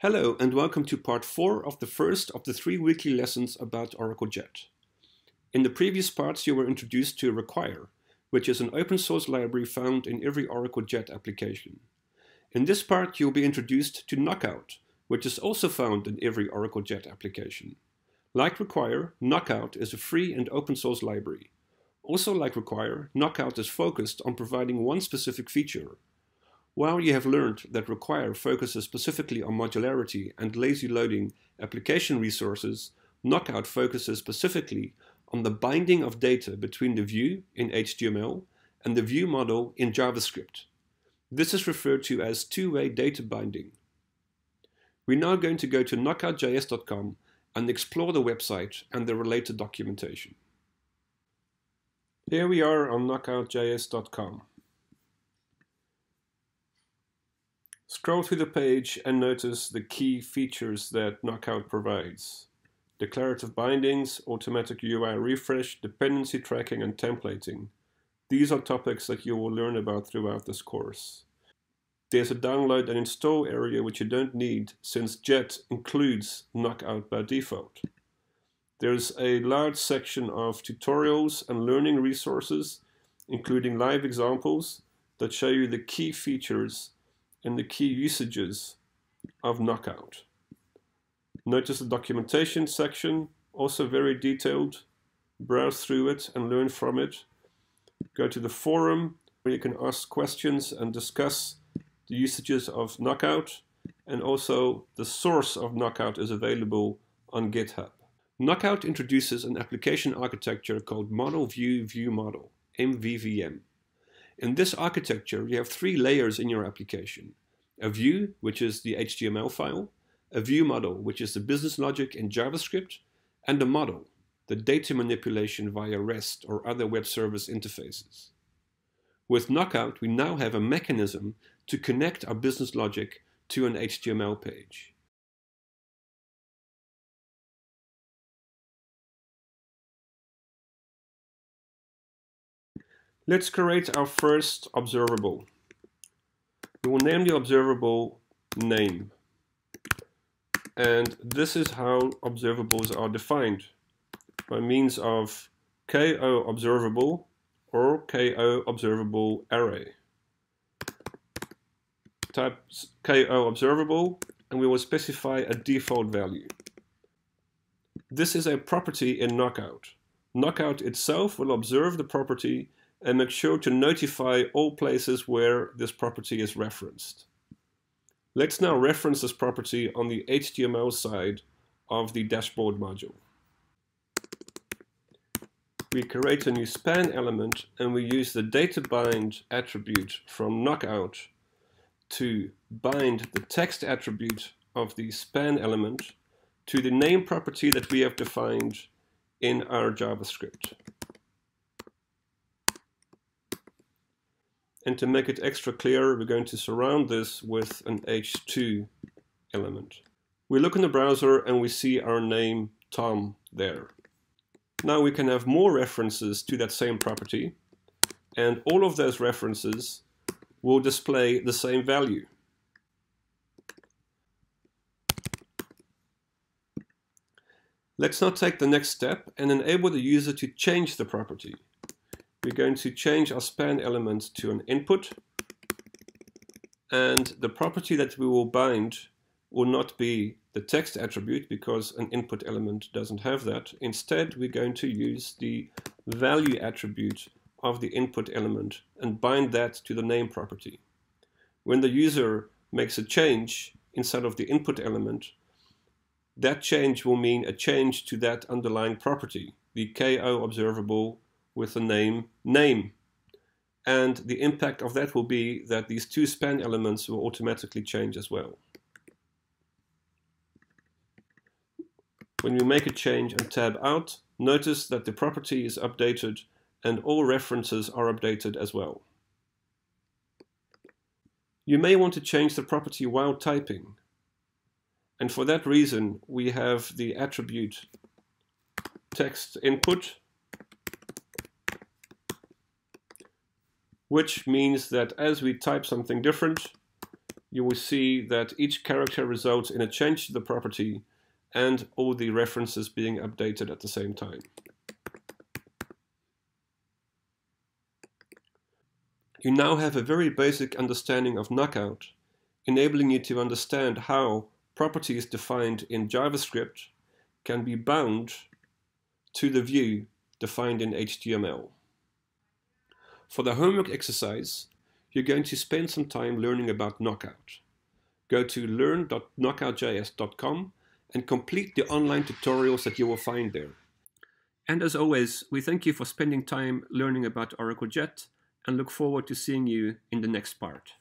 Hello and welcome to part 4 of the first of the three weekly lessons about Oracle Jet. In the previous parts you were introduced to Require, which is an open source library found in every Oracle Jet application. In this part you'll be introduced to Knockout, which is also found in every Oracle Jet application. Like Require, Knockout is a free and open source library. Also like Require, Knockout is focused on providing one specific feature, while you have learned that Require focuses specifically on modularity and lazy loading application resources, Knockout focuses specifically on the binding of data between the view in HTML and the view model in JavaScript. This is referred to as two-way data binding. We're now going to go to knockoutjs.com and explore the website and the related documentation. Here we are on knockoutjs.com. Scroll through the page and notice the key features that Knockout provides. Declarative bindings, automatic UI refresh, dependency tracking, and templating. These are topics that you will learn about throughout this course. There's a download and install area which you don't need since Jet includes Knockout by default. There's a large section of tutorials and learning resources, including live examples that show you the key features and the key usages of Knockout. Notice the documentation section, also very detailed. Browse through it and learn from it. Go to the forum where you can ask questions and discuss the usages of Knockout and also the source of Knockout is available on GitHub. Knockout introduces an application architecture called Model View View Model, MVVM. In this architecture, you have three layers in your application. A view, which is the HTML file, a view model, which is the business logic in JavaScript, and a model, the data manipulation via REST or other web service interfaces. With Knockout, we now have a mechanism to connect our business logic to an HTML page. Let's create our first observable. We will name the observable name. And this is how observables are defined by means of KO observable or KO observable array. Type KO observable and we will specify a default value. This is a property in Knockout. Knockout itself will observe the property and make sure to notify all places where this property is referenced. Let's now reference this property on the HTML side of the dashboard module. We create a new span element and we use the data bind attribute from knockout to bind the text attribute of the span element to the name property that we have defined in our JavaScript. And to make it extra clear, we're going to surround this with an h2 element. We look in the browser and we see our name Tom there. Now we can have more references to that same property, and all of those references will display the same value. Let's now take the next step and enable the user to change the property going to change our span element to an input and the property that we will bind will not be the text attribute because an input element doesn't have that. Instead, we're going to use the value attribute of the input element and bind that to the name property. When the user makes a change inside of the input element, that change will mean a change to that underlying property, the KO observable with the name name. And the impact of that will be that these two span elements will automatically change as well. When you make a change and tab out, notice that the property is updated and all references are updated as well. You may want to change the property while typing. And for that reason, we have the attribute text input which means that as we type something different, you will see that each character results in a change to the property and all the references being updated at the same time. You now have a very basic understanding of knockout, enabling you to understand how properties defined in JavaScript can be bound to the view defined in HTML. For the homework exercise, you're going to spend some time learning about Knockout. Go to learn.knockoutjs.com and complete the online tutorials that you will find there. And as always, we thank you for spending time learning about Oracle Jet and look forward to seeing you in the next part.